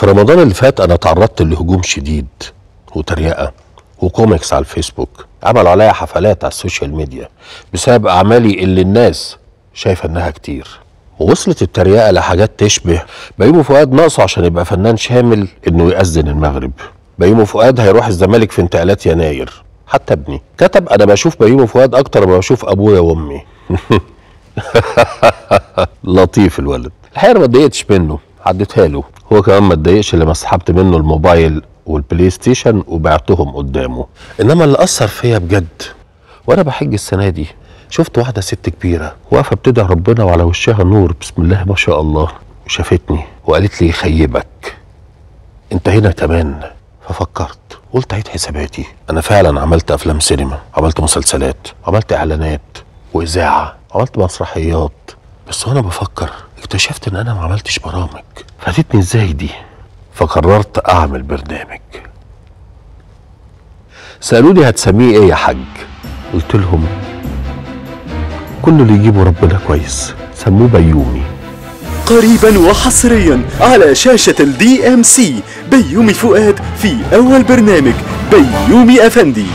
في رمضان اللي فات أنا تعرضت لهجوم شديد وتريقة وكوميكس على الفيسبوك عملوا عليا حفلات على ال social media بسبب أعمالي اللي الناس شايفة إنها كتير. ووصلت التريقة لحاجات تشبه بيومي فؤاد ناقصه عشان يبقى فنان شامل إنه يأذن المغرب. بيومي فؤاد هيروح الزمالك في انتقالات يناير. حتى ابني كتب أنا بشوف بيومي فؤاد أكتر ما بشوف أبويا وأمي. لطيف الولد. الحقيقة ما اتضايقتش منه. عديتها له. هو كمان ما اتضايقش لما سحبت منه الموبايل والبلاي ستيشن وبعتهم قدامه. إنما اللي أثر فيا بجد وأنا بحج السنة دي. شفت واحدة ست كبيرة واقفة بتدعي ربنا وعلى وشها نور بسم الله ما شاء الله وشافتني وقالت لي يخيبك. أنت هنا كمان. ففكرت قلت عيد حساباتي. أنا فعلا عملت أفلام سينما عملت مسلسلات عملت إعلانات وإذاعة عملت مسرحيات بس وأنا بفكر اكتشفت إن أنا ما عملتش برامج. فاتتني إزاي دي؟ فقررت أعمل برنامج. سألوني هتسميه إيه يا حاج؟ قلت لهم كل اللي يجيبه ربنا كويس. سموه بيومي. قريبا وحصريا على شاشة ال DMC بيومي فؤاد في أول برنامج بيومي أفندي.